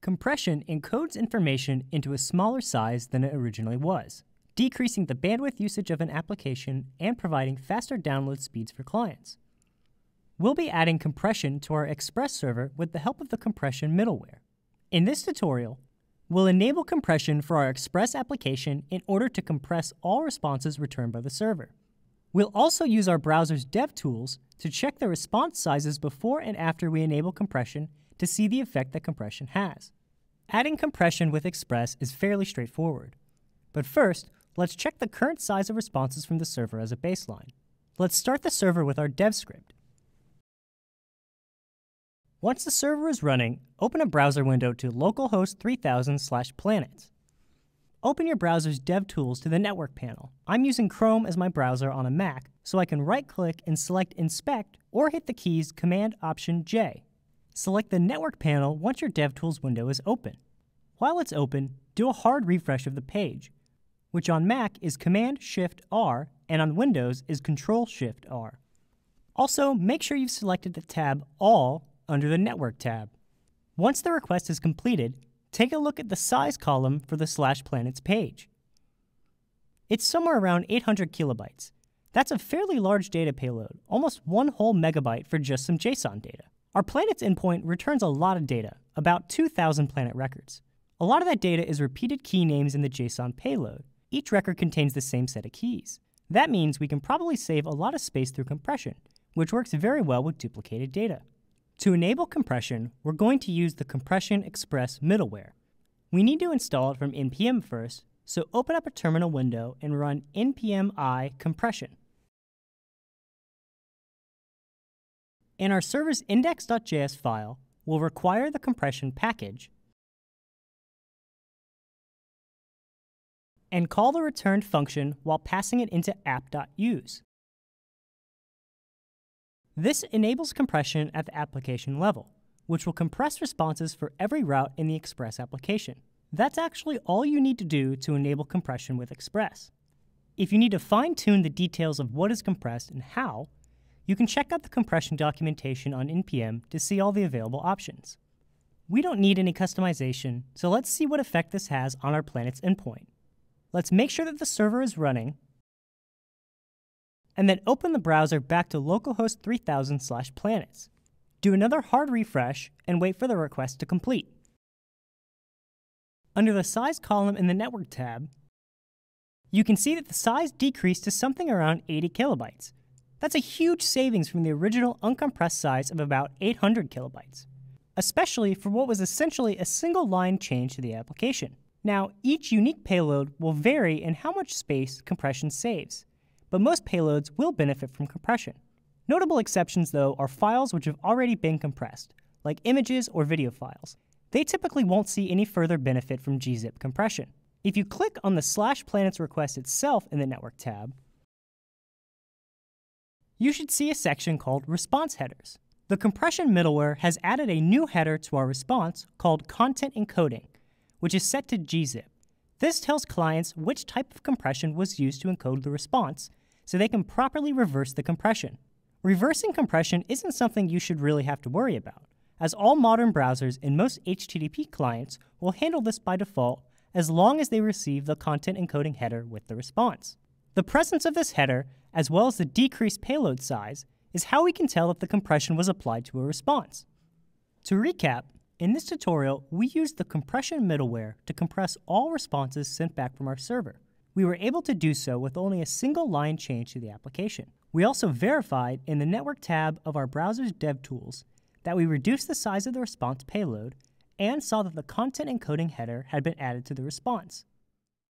Compression encodes information into a smaller size than it originally was, decreasing the bandwidth usage of an application and providing faster download speeds for clients. We'll be adding compression to our Express server with the help of the compression middleware. In this tutorial, we'll enable compression for our Express application in order to compress all responses returned by the server. We'll also use our browser's dev tools to check the response sizes before and after we enable compression to see the effect that compression has. Adding compression with Express is fairly straightforward. But first, let's check the current size of responses from the server as a baseline. Let's start the server with our dev script. Once the server is running, open a browser window to localhost 3000 planets. Open your browser's DevTools to the Network panel. I'm using Chrome as my browser on a Mac, so I can right-click and select Inspect or hit the keys Command-Option-J. Select the Network panel once your DevTools window is open. While it's open, do a hard refresh of the page, which on Mac is Command-Shift-R and on Windows is Control-Shift-R. Also, make sure you've selected the tab All under the Network tab. Once the request is completed, take a look at the size column for the slash planets page. It's somewhere around 800 kilobytes. That's a fairly large data payload, almost one whole megabyte for just some JSON data. Our planets endpoint returns a lot of data, about 2,000 planet records. A lot of that data is repeated key names in the JSON payload. Each record contains the same set of keys. That means we can probably save a lot of space through compression, which works very well with duplicated data. To enable compression, we're going to use the Compression Express middleware. We need to install it from npm first, so open up a terminal window and run npm i compression. In our server's index.js file, we'll require the compression package and call the returned function while passing it into app.use. This enables compression at the application level, which will compress responses for every route in the Express application. That's actually all you need to do to enable compression with Express. If you need to fine-tune the details of what is compressed and how, you can check out the compression documentation on NPM to see all the available options. We don't need any customization, so let's see what effect this has on our planet's endpoint. Let's make sure that the server is running and then open the browser back to localhost 3000 slash planets. Do another hard refresh and wait for the request to complete. Under the size column in the network tab, you can see that the size decreased to something around 80 kilobytes. That's a huge savings from the original uncompressed size of about 800 kilobytes, especially for what was essentially a single line change to the application. Now, each unique payload will vary in how much space compression saves but most payloads will benefit from compression. Notable exceptions, though, are files which have already been compressed, like images or video files. They typically won't see any further benefit from gzip compression. If you click on the slash planets request itself in the Network tab, you should see a section called Response Headers. The compression middleware has added a new header to our response called Content Encoding, which is set to gzip. This tells clients which type of compression was used to encode the response so they can properly reverse the compression. Reversing compression isn't something you should really have to worry about, as all modern browsers and most HTTP clients will handle this by default as long as they receive the content encoding header with the response. The presence of this header, as well as the decreased payload size, is how we can tell if the compression was applied to a response. To recap, in this tutorial, we used the compression middleware to compress all responses sent back from our server we were able to do so with only a single line change to the application. We also verified in the Network tab of our browser's DevTools that we reduced the size of the response payload and saw that the content encoding header had been added to the response.